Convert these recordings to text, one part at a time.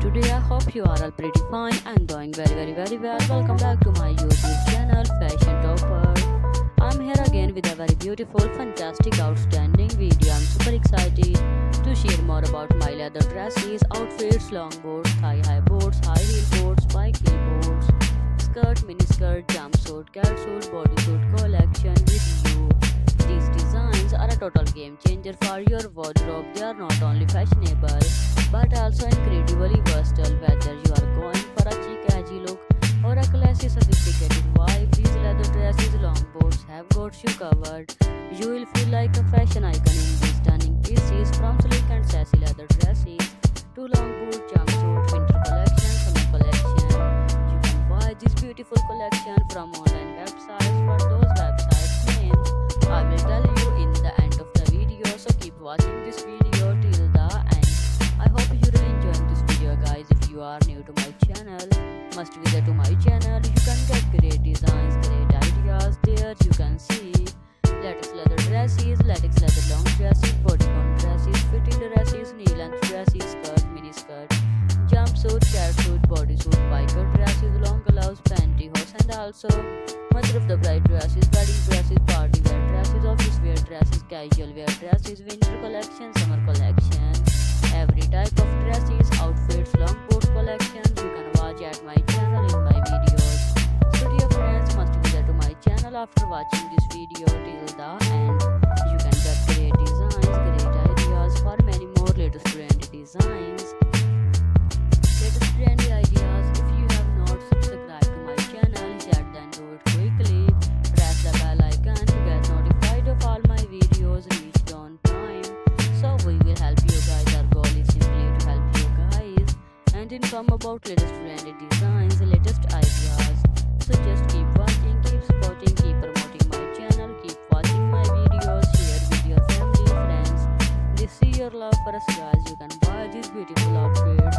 today? I hope you are all pretty fine and doing very very very well. Welcome back to my YouTube channel Fashion Topper. I'm here again with a very beautiful, fantastic, outstanding video. I'm super excited to share more about my leather dresses, outfits, long boards, thigh high boards, high heel boards, spiky boards, skirt, mini skirt, jumpsuit, catsuit, bodysuit collection with total game changer for your wardrobe. They are not only fashionable but also incredibly versatile. Whether you are going for a chic, edgy look or a classy, sophisticated vibe, these leather dresses, long boards have got you covered. You will feel like a fashion icon in these stunning pieces, from sleek and sassy leather dresses to long boot, jumpsuit, winter collection, summer collection. You can buy this beautiful collection from online websites for those websites names. I will tell you must visit to my channel. You can get great designs, great ideas there. You can see latex leather dresses, latex leather long dresses, bodycon dresses, fitted dresses, knee length dresses, skirt, mini skirt, jumpsuit, catsuit, bodysuit, biker dresses, long gloves, pantyhose, and also mother of the bride dresses, wedding dresses, party wear dresses, office wear dresses, casual wear dresses, winter collection, watching this video till the end. You can get great designs, great ideas for many more latest trendy designs. Latest trendy ideas. If you have not subscribed to my channel yet, then do it quickly. Press the bell icon to get notified of all my videos reached on time. So we will help you guys. Our goal is simply to help you guys and inform about latest trendy designs, latest ideas. So us guys. You can buy these beautiful outfits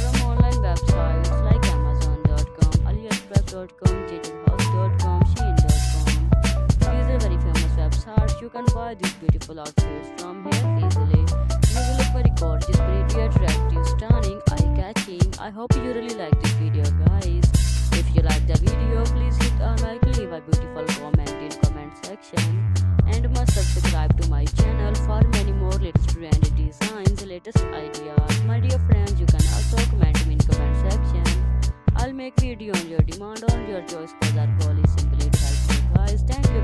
from online websites like Amazon.com, AliExpress.com, JJHouse.com, Shein.com. These are very famous websites. You can buy these beautiful outfits from here easily. You will look very gorgeous, pretty, attractive, stunning, eye-catching. I hope you I'll video on your demand on your choice because our goal is simply to help you guys. Thank you